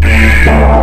Peace.